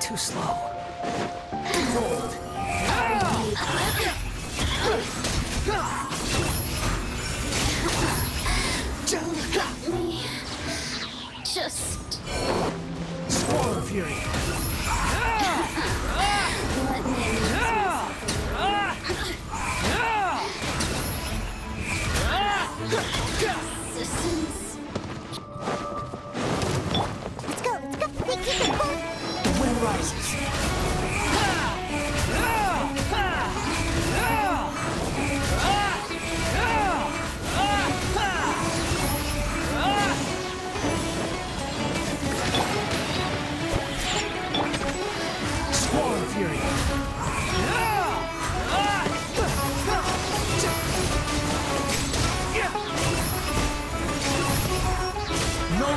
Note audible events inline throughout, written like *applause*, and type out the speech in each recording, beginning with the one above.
Too slow. Just myself. Resistance. *laughs* Let's go, let's go. The wind rises.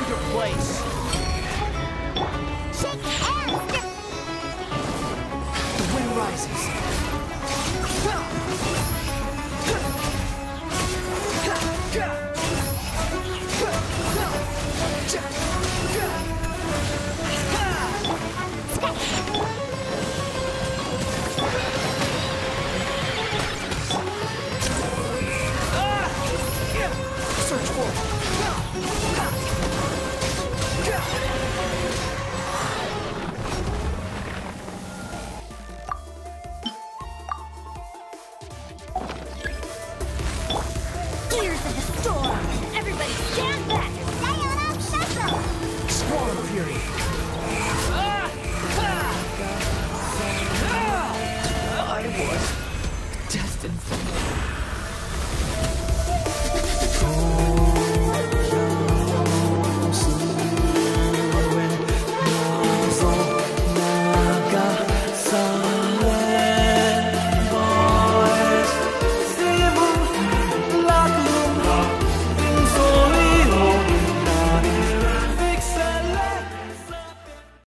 Your place.